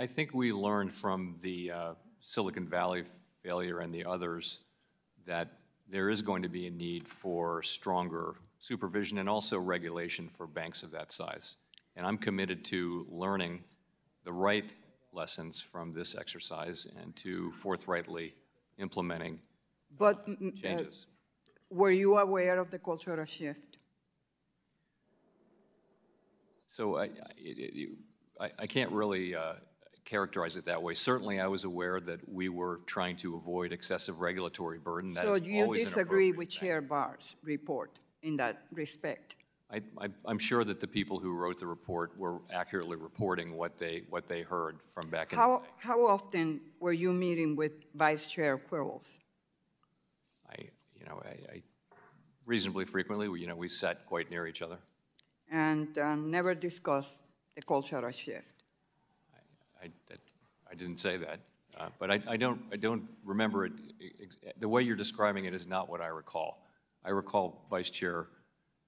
I think we learned from the uh, Silicon Valley failure and the others that there is going to be a need for stronger supervision and also regulation for banks of that size. And I'm committed to learning the right lessons from this exercise and to forthrightly implementing But mm, uh, changes. were you aware of the cultural shift? So I, I- it- it- I, I can't really uh, characterize it that way. Certainly, I was aware that we were trying to avoid excessive regulatory burden. That So you disagree with thing. Chair Barr's report in that respect? I, I, I'm sure that the people who wrote the report were accurately reporting what they, what they heard from back in the How, how often were you meeting with Vice Chair Quarles? I, you know, I, I reasonably frequently, we, you know, we sat quite near each other. And uh, never discussed the cultural shift? I, didn't say that, uh, but I, I don't, I don't remember it. ex- The way you're describing it is not what I recall. I recall Vice Chair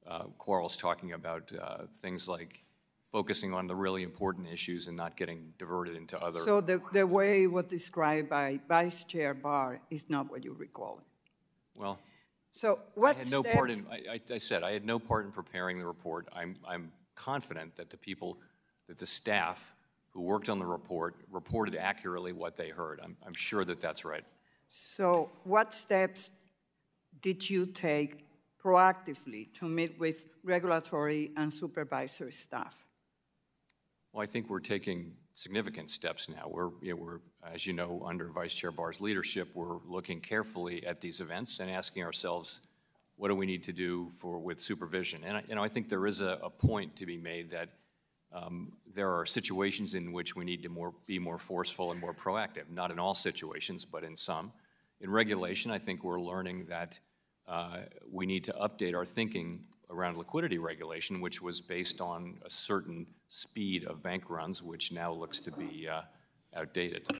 uh, Quarles talking about uh, things like focusing on the really important issues and not getting diverted into other. So the, the way it was described by Vice Chair Barr is not what you recall? well, So what I had no part in. I, I, I said I had no part in preparing the report. I'm, I'm confident that the people, that the staff who worked on the report reported accurately what they heard. I'm, I'm sure that that's right. So what steps did you take proactively to meet with regulatory and supervisory staff? Well, I think we're taking significant steps now. We're, you know, we're, as you know, under Vice Chair Barr's leadership, we're looking carefully at these events and asking ourselves, what do we need to do for with supervision? And I, you know, I think there is a, a point to be made that um, there are situations in which we need to more, be more forceful and more proactive. Not in all situations, but in some. In regulation, I think we're learning that uh, we need to update our thinking around liquidity regulation, which was based on a certain speed of bank runs, which now looks to be uh, outdated.